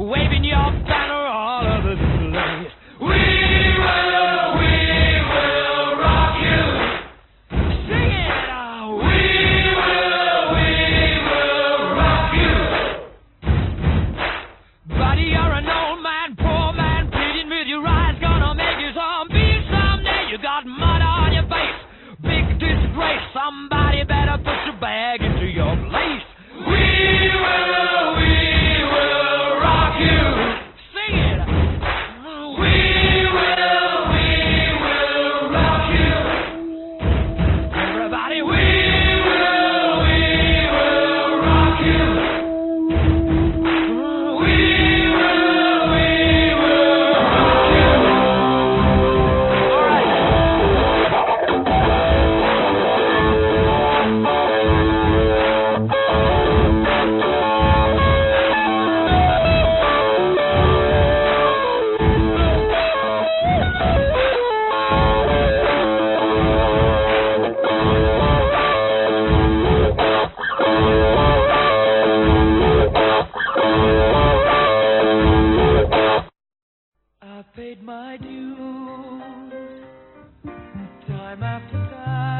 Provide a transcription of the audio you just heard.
waving your banner all over the time after time.